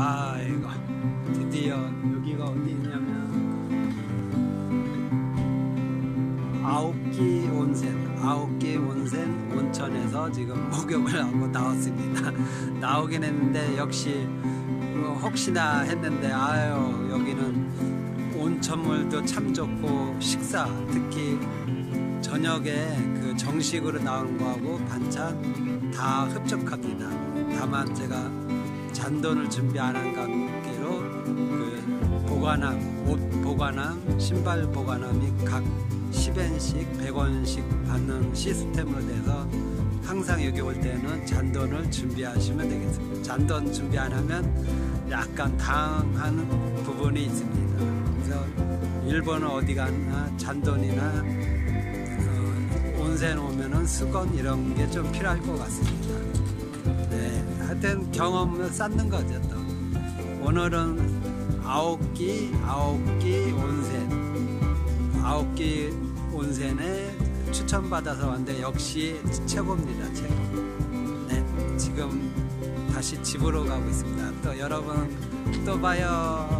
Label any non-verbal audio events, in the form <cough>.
아이고 드디어 여기가 어디냐면 아홉기 온센 아홉기 온센 온천에서 지금 목욕을 하고 나왔습니다. <laughs> 나오긴 했는데 역시 어, 혹시나 했는데 아유 여기는 온천물도 참 좋고 식사 특히 저녁에 그 정식으로 나오는 거하고 반찬 다 흡족합니다. 다만 제가 잔돈을 준비 안 한 관계로 그 보관함 옷 보관함 신발 보관함이 각 10엔씩 100원씩 받는 시스템으로 돼서 항상 여기 올 때는 잔돈을 준비하시면 되겠습니다. 잔돈 준비 안 하면 약간 당하는 부분이 있습니다. 그래서 일본은 어디 가나 잔돈이나 어, 온센 오면은 수건 이런 게 좀 필요할 것 같습니다. 네, 하여튼 경험을 쌓는 거죠 또. 오늘은 아홉기 아홉기 온센. 아홉기 온센에 추천받아서 왔는데 역시 최고입니다 최고. 네 지금 다시 집으로 가고 있습니다. 또 여러분 또 봐요